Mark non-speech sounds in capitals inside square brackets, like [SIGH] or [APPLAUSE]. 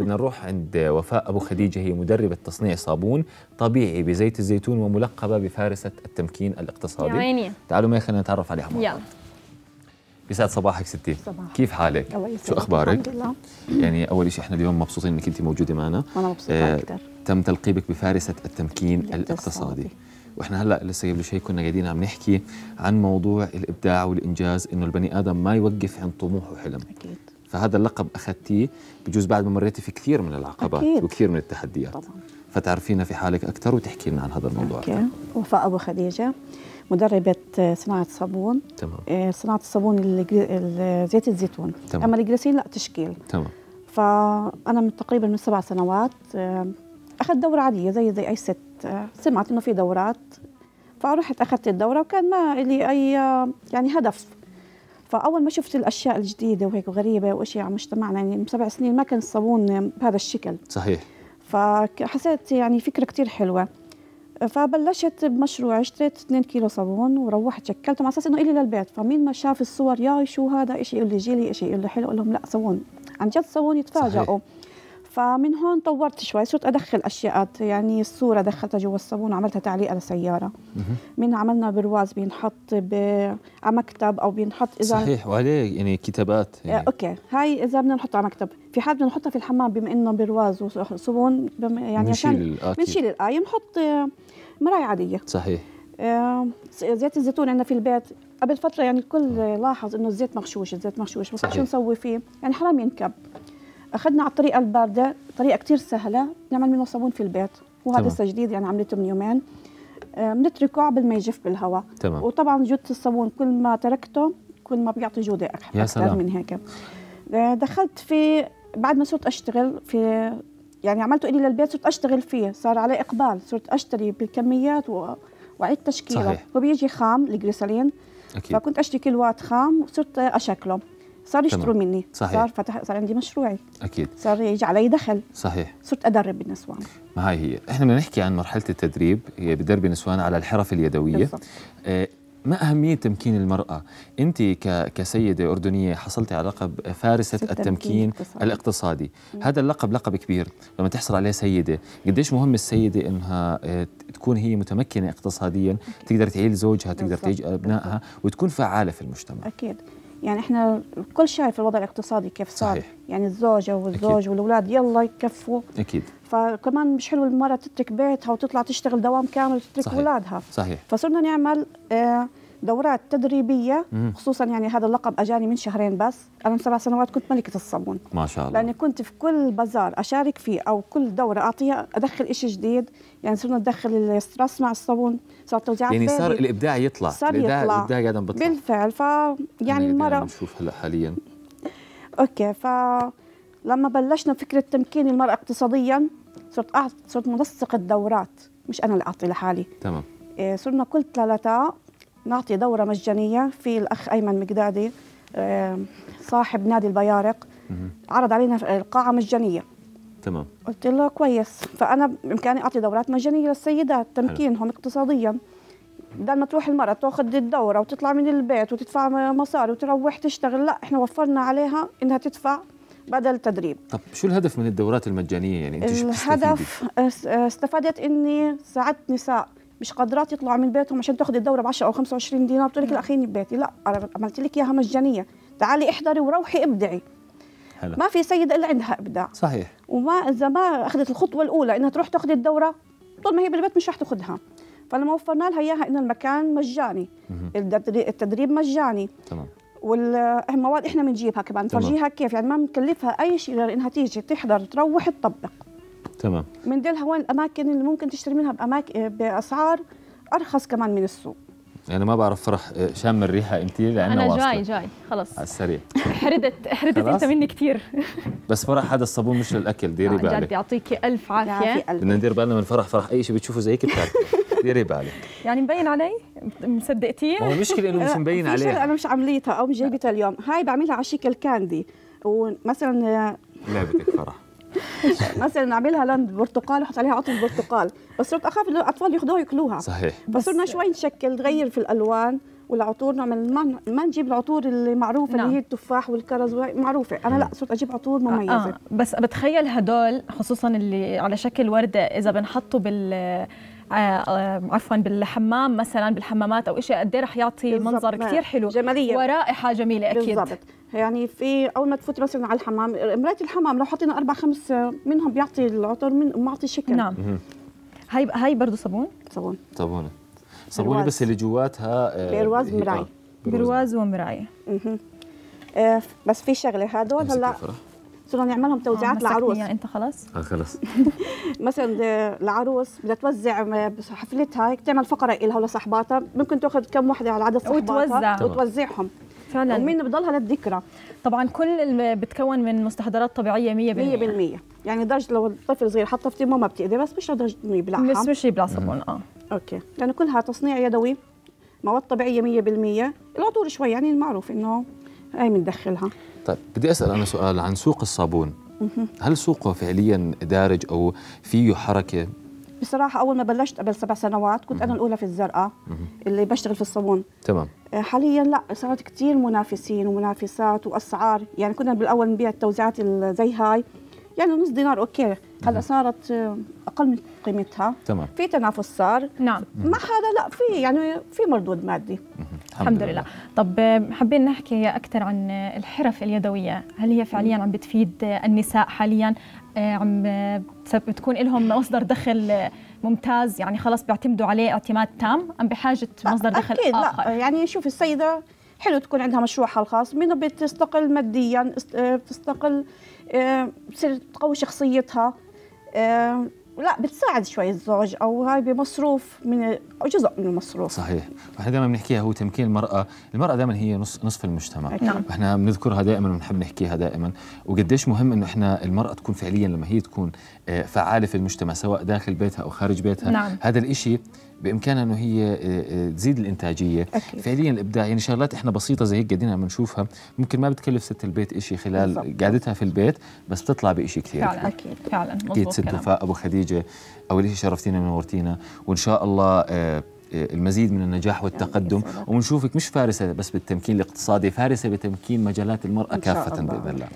بدنا نروح عند وفاء أبو خديجة هي مدربة تصنيع صابون طبيعي بزيت الزيتون وملقبة بفارسه التمكين الاقتصادي. يا عيني تعالوا معي خلينا نتعرف عليها مع يلا. يسعد صباحك ستي. صباح. كيف حالك؟ الله يسعدك. شو أخبارك؟ الحمد لله. يعني أول شيء إحنا اليوم مبسوطين إنك انت موجودة معنا. وأنا مبسوطة آه، أكثر. تم تلقيبك بفارسه التمكين الاقتصادي. الاقتصادي. وإحنا هلأ لسه قبل شوي كنا قاعدين عم نحكي عن موضوع الإبداع والإنجاز إنه البني آدم ما يوقف عند طموح وحلم. أكيد. فهذا اللقب أخذتيه بجوز بعد ما مريتي في كثير من العقبات أكيد. وكثير من التحديات. طبعا. فتعرفينا في حالك أكثر وتحكي لنا عن هذا الموضوع أوكي. وفاء أبو خديجة مدربة آه، صناعة صابون تمام. آه، صناعة الصابون زيت الزيتون. تمام. أما الجليسين لا تشكيل. تمام. فأنا من تقريبا من سبع سنوات آه، أخذت دورة عادية زي زي أي ست. آه، سمعت إنه في دورات. فرحت أخذت الدورة وكان ما لي أي آه، يعني هدف. فأول ما شفت الأشياء الجديدة وهيك غريبة وأشياء على مجتمعنا يعني من سبع سنين ما كان الصابون بهذا الشكل. صحيح. فحسيت يعني فكرة كتير حلوة. فبلشت بمشروع اشتريت 2 كيلو صابون وروحت شكلتهم على أساس إنه إلي للبيت. فمين ما شاف الصور ياي شو هذا؟ شيء يقول لي جيلي شيء يقول لي حلو. أقول لهم لا صابون. عن جد صابون يتفاجئوا. صحيح. فمن هون طورت شوي صرت أدخل أشياءات يعني الصورة دخلتها جوا الصابون وعملتها تعليق على سيارة. من عملنا برواز بينحط ب- على مكتب أو بينحط إذا صحيح وعليه يعني كتابات آه، يعني okay. هاي إذا بدنا نحطها على مكتب. في حال بدنا نحطها في الحمام بما إنه برواز وصابون بم- يعني عشان بنشيل الآية بنحط آه، مرايه عادية. صحيح. آه، زيت الزيتون عندنا في البيت. قبل فترة يعني الكل لاحظ إنه الزيت مغشوش الزيت مغشوش بس. شو نسوي فيه. يعني حرام ينكب. أخذنا على الطريقة الباردة طريقة كتير سهلة نعمل منه صابون في البيت. وهذا. لسه جديد يعني عملته من يومين. آه، بنتركه قبل ما يجف بالهواء. تمام. وطبعا جوده الصابون كل ما تركته كل ما بيعطي جودة أك- يا أكثر سلام. من هيك. آه، دخلت في بعد ما صرت أشتغل في يعني عملته إلي للبيت صرت أشتغل فيه. صار عليه إقبال. صرت أشتري بالكميات و... وأعيد تشكيله. صحيح. وبيجي خام الجليسرين أكيد. فكنت أشتري كيلوات خام وصرت أشكله. صار يشتروا. مني. صحيح. صار فتح صار عندي مشروعي. أكيد. صار يجي علي دخل. صحيح. صرت أدرب النسوان ما هي هي. إحنا بدنا نحكي عن مرحلة التدريب. هي بدرب النسوان على الحرف اليدوية. بالضبط. آه، ما أهمية تمكين المرأة؟ أنت ك- كسيدة أردنية حصلتي على لقب فارسة التمكين التمكين الاقتصادي. الاقتصادي هذا اللقب لقب كبير لما تحصل عليه سيدة. قديش مهم السيدة إنها آه، تكون هي متمكنة اقتصاديا؟ تقدر تعيل زوجها تقدر. تعيش أبنائها وتكون فعالة في المجتمع. أكيد. يعني إحنا الكل شايف الوضع الاقتصادي كيف صار. صحيح. يعني الزوجه والزوج والأولاد يلا يكفوا. أكيد. فكمان مش حلو المرأة تترك بيتها وتطلع تشتغل دوام كامل وتترك صحيح. أولادها. صحيح. فصرنا نعمل آه، دورات تدريبية مم. خصوصا يعني هذا اللقب أجاني من شهرين بس. أنا من سبع سنوات كنت ملكة الصابون. ما شاء الله. لأني كنت في كل بازار أشارك فيه أو كل دورة أعطيها أدخل إشي جديد. يعني صرنا ندخل الستراس مع الصابون صار توزيعات يعني صار baby. الإبداع يطلع. صار يطلع. الإبداع قاعد بيطلع بالفعل. فيعني المرأة نشوف هلا حاليا. [LAUGHS] okay. فلما بلشنا فكرة تمكين المرأة اقتصاديا صرت أعط... صرت منسقه دورات مش أنا اللي أعطي لحالي. تمام. إيه، صرنا كل ثلاثاء نعطي دورة مجانية في الأخ أيمن مقدادي إيه، صاحب نادي البيارق. عرض علينا القاعه مجانية. تمام. قلت له كويس. فأنا بإمكاني أعطي دورات مجانية للسيدات تمكينهم اقتصاديا. بدل ما تروح المرأة تاخذ الدورة وتطلع من البيت وتدفع مصاري وتروح تشتغل لا إحنا وفرنا عليها إنها تدفع بدل تدريب. طب شو الهدف من الدورات المجانية؟ يعني بتستفيدي؟ الهدف أس- أستفادت إني ساعدت نساء. مش قادرات يطلعوا من بيتهم عشان تاخذ الدوره ب 10 أو 25 دينار. بتقول لك لا خليني ببيتي لا أنا عملت لك إياها مجانية. تعالي احضري وروحي ابدعي. حلو. ما في سيده إلا عندها إبداع. صحيح. وما إذا ما أخذت الخطوة الأولى إنها تروح تاخذ الدورة طول ما هي بالبيت مش رح تاخذها. فلما وفرنا لها إياها انه المكان مجاني. التدريب مجاني. تمام. والمواد إحنا بنجيبها كمان. نفرجيها كيف؟ يعني ما بنكلفها أي شيء غير إنها تيجي تحضر تروح تطبق. تمام. بندلها وين الأماكن اللي ممكن تشتري منها باماكن بأسعار أرخص كمان من السوق. يعني ما بعرف فرح آه، شام الريحة أنت لأنه أنا. جاي جاي. خلص على السريع. حردت حردت؟ أنت مني كثير بس فرح هذا الصابون مش للأكل ديري عن جد بالك. يعطيكي ألف عافية. بدنا ندير بالنا من فرح فرح أي شيء بتشوفه زي هيك [LAUGHS] ديري بالك. يعني مبين علي؟ مصدقتيه؟ ما هو المشكلة إنه مش لا، [LAUGHS] مبين عليها. أنا مش عمليتها أو مش جايبتها اليوم. هاي بعملها على شكل كاندي ومثلا لعبتك فرح. [LAUGHS] مثلا نعملها لون برتقال وحط عليها عطر برتقال بس صرت أخاف الأطفال ياخذوها وياكلوها صحيح. فصرنا شوي نشكل نغير في الألوان والعطور نعمل ما, ما نجيب العطور اللي معروفة نعم. اللي هي التفاح والكرز معروفة. أنا لا صرت أجيب عطور مميزه آه. بس بتخيل هدول خصوصا اللي على شكل وردة إذا بنحطه بال آه، آه، عفوا بالحمام مثلا بالحمامات أو شيء قد إيه رح يعطي بالضبط. منظر كثير حلو جمالية. ورائحة جميلة أكيد بالضبط يعني في أول ما تفوت مثلا على الحمام مراية الحمام لو حطينا أربع خمس منهم بيعطي العطر من معطي شكل نعم هاي هاي برضه صابون صابون صابونة صابونه. بس اللي جواتها آه، برواز. آه، برواز ومراية مهم. آه بس في شغلة هدول هلأ. صرنا نعملهم آه، توزيعات مسكني لعروس انت خلاص؟ آه خلص [LAUGHS] مثلا آه، العروس بدها توزع آه، بحفلتها هيك تعمل فقرة إلها ولصاحباتها ممكن تأخذ كم وحدة على عدد صحباتها وتوزع. وتوزعهم. فعلا. ومين بضلها للذكرى. طبعا كل اللي بتكون من مستحضرات طبيعية 100% 100% يعني درجه لو الطفل صغير حطها في ما بتقدر بس مش لدرجة إنه يبلعها. بس مش بلا صابون آه. أوكي. لأنه كلها تصنيع يدوي مواد طبيعية 100% العطور شوي يعني المعروف إنه هاي بندخلها طيب بدي أسأل أنا سؤال عن سوق الصابون. هل سوقه فعليا دارج أو فيه حركة؟ بصراحة أول ما بلشت قبل سبع سنوات كنت أنا الأولى في الزرقاء اللي بشتغل في الصابون. تمام. آه، حاليا لا صارت كثير منافسين ومنافسات وأسعار. يعني كنا بالأول نبيع التوزيعات ال- زي هاي. يعني نص دينار أوكي. هلأ صارت آه، أقل من قيمتها. تمام. في تنافس صار. نعم. مع هذا لا في يعني في مردود مادي. الحمد لله. طب آه، حابين نحكي أكثر عن آه، الحرف اليدوية. هل هي فعليا عم بتفيد آه، النساء حاليا؟ آه، عم آه، بتكون لهم مصدر دخل آه، ممتاز؟ يعني خلص بيعتمدوا عليه اعتماد تام؟ أم بحاجة مصدر دخل أكيد آخر؟ لا يعني شوف السيدة حلو تكون عندها مشروعها الخاص منه بتستقل ماديا آه، بتستقل آه، بتصير تقوي شخصيتها آه، لا بتساعد شوي الزوج أو هاي بمصروف من جزء من المصروف صحيح وإحنا دائما بنحكيها هو تمكين المرأة المرأة دائما هي نص نصف المجتمع. نعم. إحنا بنذكرها دائما وبنحب نحكيها دائما وقديش مهم إنه إحنا المرأة تكون فعليا لما هي تكون آه، فعالة في المجتمع سواء داخل بيتها أو خارج بيتها نعم. هذا الإشي بامكانها إنه هي آه، آه، تزيد الإنتاجية أكيد. فعليا الإبداع يعني شغلات إحنا بسيطة زي هيك قاعدين عم نشوفها ممكن ما بتكلف ست البيت إشي خلال بالضبط. قعدتها في البيت بس بتطلع بإشي كثير فعلا كبير. أكيد فعلا أكيد ست. وفاء أبو خديجة اول شيء شرفتينا ونورتينا وإن شاء الله آه، آه، المزيد من النجاح والتقدم. ونشوفك مش فارسة بس بالتمكين الاقتصادي فارسة بتمكين مجالات المرأة كافة. بإذن الله